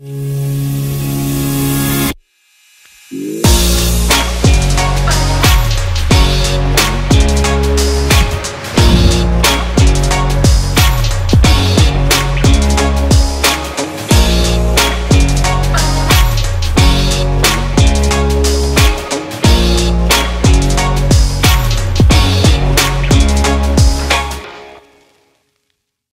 Mm.